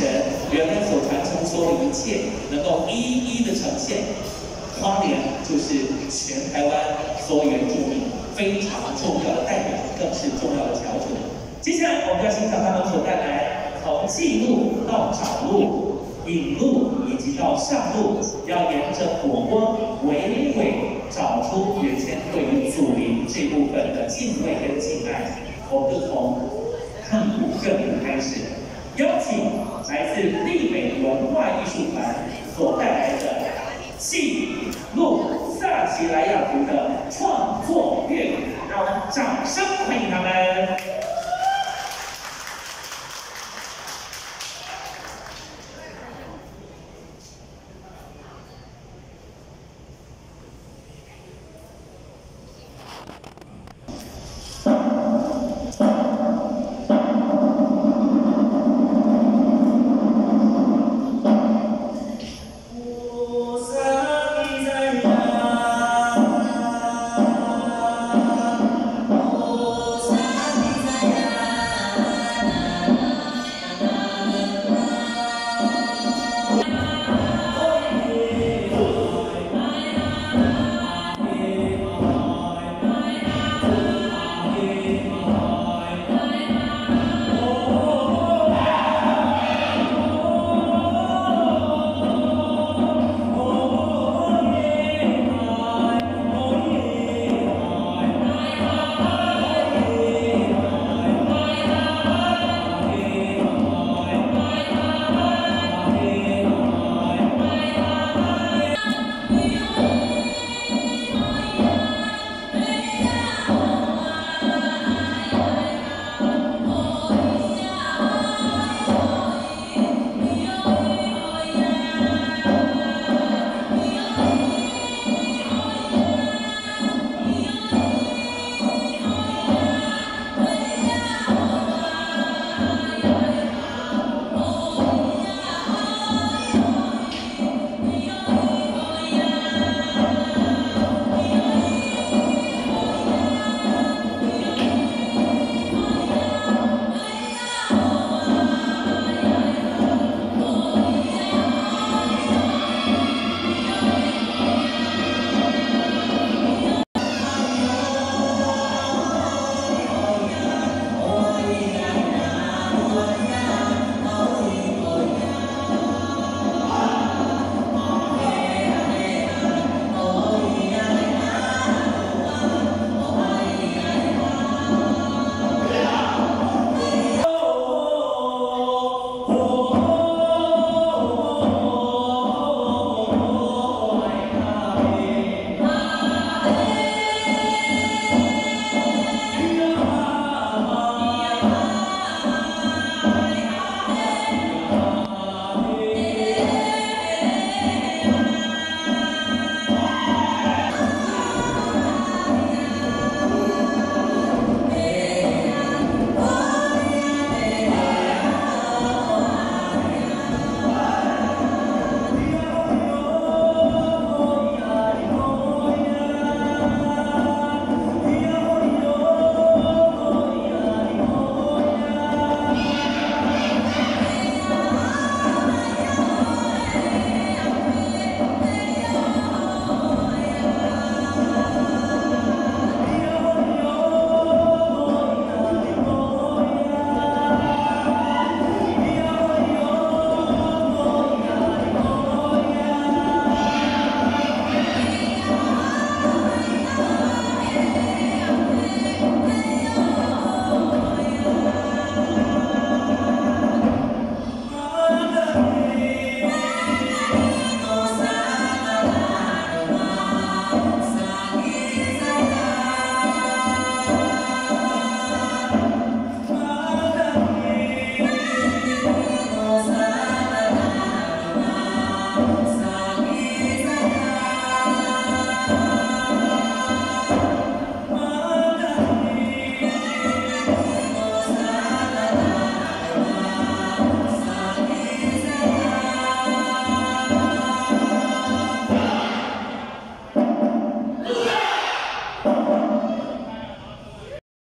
神原来所传承说的一切，能够一一的呈现。花莲就是全台湾所有原住民非常重要的代表，更是重要的桥头。接下来，我们要欣赏他们所带来从记录到找路、引路，以及到上路，要沿着火光娓娓找出原先对于祖灵这部分的敬畏跟敬爱。我们就从看古认古开始，邀请来自丽美文化艺术团所带来的戏路萨奇莱亚图的创作乐，让我们掌声欢迎。